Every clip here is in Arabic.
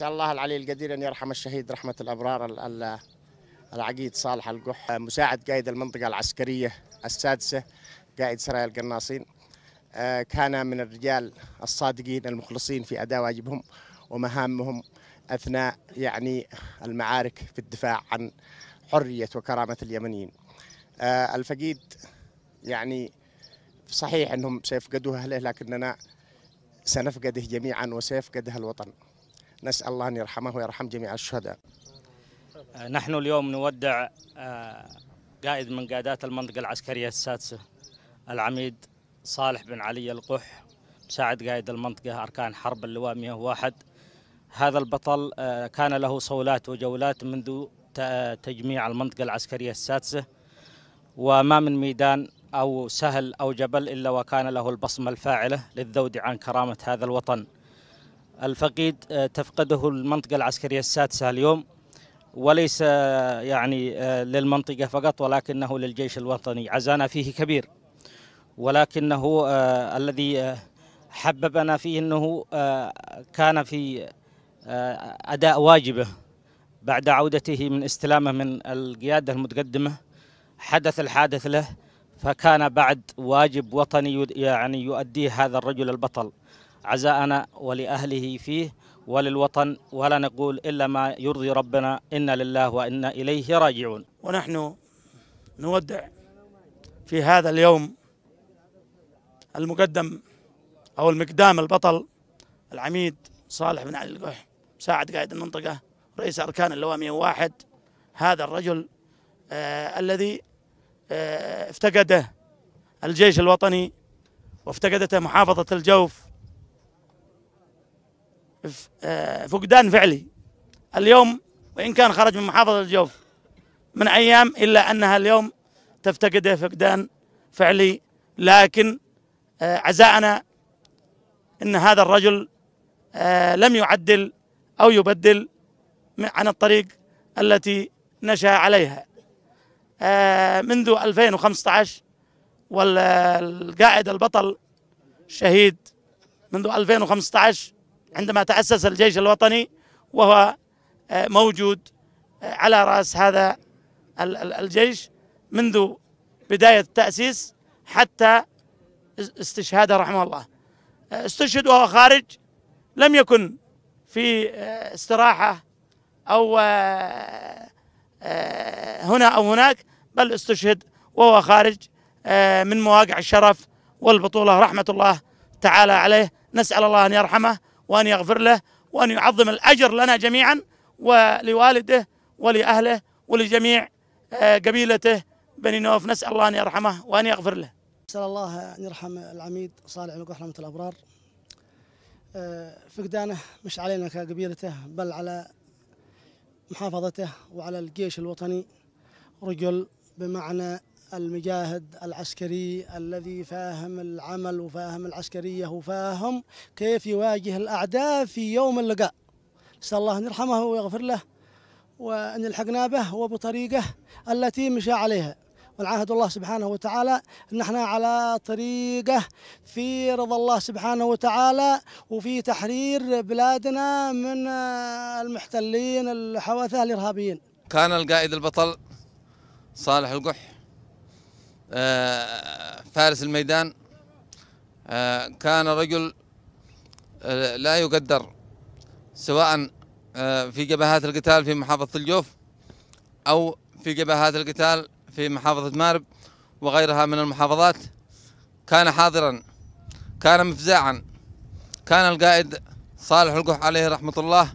نسأل الله العلي القدير أن يرحم الشهيد رحمة الأبرار ال- ال- العقيد صالح القح مساعد قائد المنطقة العسكرية السادسة قائد سرايا القناصين. آه، كان من الرجال الصادقين المخلصين في أداء واجبهم ومهامهم أثناء يعني المعارك في الدفاع عن حرية وكرامة اليمنيين. آه، الفقيد يعني صحيح أنهم سيفقدوه أهله لكننا سنفقده جميعا وسيفقده الوطن. نسأل الله أن يرحمه ويرحم جميع الشهداء. نحن اليوم نودع آه، قائد من قادات المنطقة العسكرية السادسة العميد صالح بن علي القح مساعد قائد المنطقة أركان حرب اللواء 101 هذا البطل آه، كان له صولات وجولات منذ تجميع المنطقة العسكرية السادسة. وما من ميدان أو سهل أو جبل إلا وكان له البصمة الفاعلة للذود عن كرامة هذا الوطن. الفقيد آه، تفقده المنطقة العسكرية السادسة اليوم وليس آه، يعني آه، للمنطقة فقط ولكنه للجيش الوطني. عزانا فيه كبير ولكنه الذي حببنا فيه أنه كان في أداء واجبه بعد عودته من استلامه من القيادة المتقدمة حدث الحادث له فكان بعد واجب وطني يعني يؤديه هذا الرجل البطل. عزاءنا ولأهله فيه وللوطن ولا نقول إلا ما يرضي ربنا إنا لله وإنا إليه راجعون. ونحن نودع في هذا اليوم المقدم أو المقدام البطل العميد صالح بن علي القح مساعد قائد المنطقة رئيس أركان اللواء 101 هذا الرجل آه الذي آه افتقده الجيش الوطني وافتقدته محافظة الجوف فقدان فعلي. اليوم وإن كان خرج من محافظة الجوف من أيام إلا أنها اليوم تفتقده فقدان فعلي. لكن آه، عزاءنا إن هذا الرجل آه، لم يعدل أو يبدل عن الطريق التي نشأ عليها. آه، منذ 2015 والقائد البطل الشهيد منذ 2015 عندما تأسس الجيش الوطني وهو آه، موجود آه، على رأس هذا ال- ال- الجيش منذ بداية التأسيس حتى اس- استشهاده رحمه الله. آه، استشهد وهو خارج لم يكن في استراحة أو هنا أو هناك بل استشهد وهو خارج من مواقع الشرف والبطولة رحمة الله تعالى عليه. نسأل الله أن يرحمه وأن يغفر له وأن يعظم الأجر لنا جميعا ولوالده ولأهله ولجميع آه، قبيلته. بني نوف نسأل الله أن يرحمه وأن يغفر له. نسأل الله أن يرحم العميد صالح بن رحمة الأبرار. آه، فقدانه مش علينا كقبيلته بل على محافظته وعلى الجيش الوطني. رجل بمعنى المجاهد العسكري الذي فاهم العمل وفاهم العسكرية وفاهم كيف يواجه الأعداء في يوم اللقاء. نسأل الله أن يرحمه ويغفر له وأن يلحقنا به وبطريقه التي مشى عليها. والعهد الله سبحانه وتعالى إن إحنا على طريقه في رضا الله سبحانه وتعالى وفي تحرير بلادنا من المحتلين الحواثه الإرهابيين. كان القائد البطل صالح القح. فارس الميدان آه، كان رجل آه، لا يقدر سواء آه، في جبهات القتال في محافظة الجوف أو في جبهات القتال في محافظة مارب وغيرها من المحافظات. كان حاضرا كان مفزعا كان القائد صالح القح عليه رحمة الله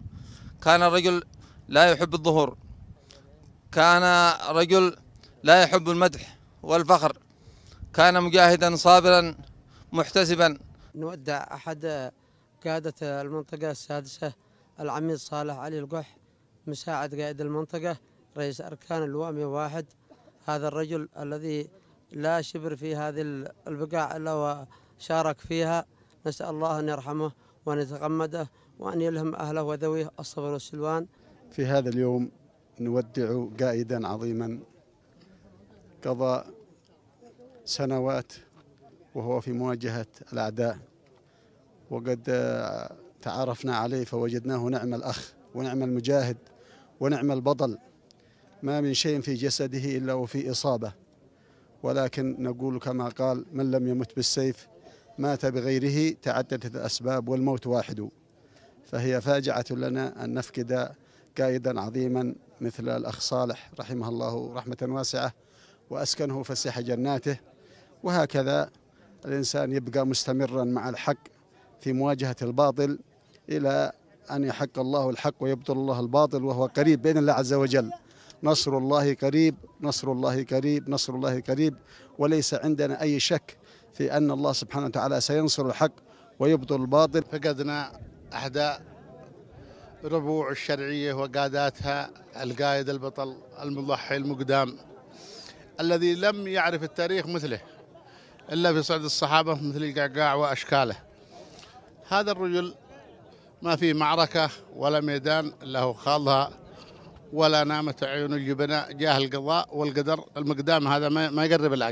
كان رجل لا يحب الظهور كان رجل لا يحب المدح. والفخر. كان مجاهدا صابرا محتسبا. نودع أحد قادة المنطقة السادسة العميد صالح علي القح مساعد قائد المنطقة رئيس أركان اللواء 101 هذا الرجل الذي لا شبر في هذه البقاع إلا وشارك فيها. نسأل الله أن يرحمه وأن يتغمده وأن يلهم أهله وذويه الصبر والسلوان. في هذا اليوم نودع قائدا عظيما قضى سنوات وهو في مواجهة الأعداء وقد تعرفنا عليه فوجدناه نعم الأخ ونعم المجاهد ونعم البطل. ما من شيء في جسده إلا وفي إصابة. ولكن نقول كما قال من لم يمت بالسيف مات بغيره تعددت الأسباب والموت واحد. فهي فاجعة لنا أن نفقد قائدا عظيما مثل الأخ صالح رحمه الله رحمة واسعة. وأسكنه فسيح جناته. وهكذا الإنسان يبقى مستمرا مع الحق في مواجهة الباطل إلى أن يحق الله الحق ويبطل الله الباطل وهو قريب بين الله عز وجل. نصر الله قريب نصر الله قريب نصر الله قريب. وليس عندنا أي شك في أن الله سبحانه وتعالى سينصر الحق ويبطل الباطل. فقدنا أحداء ربوع الشرعية وقاداتها القائد البطل المضحي المقدام. الذي لم يعرف التاريخ مثله إلا في صعد الصحابة مثل القعقاع وأشكاله. هذا الرجل ما في معركة ولا ميدان له خاضها ولا نامت عيون الجبناء جاه القضاء والقدر المقدام هذا ما ما يقرب العقل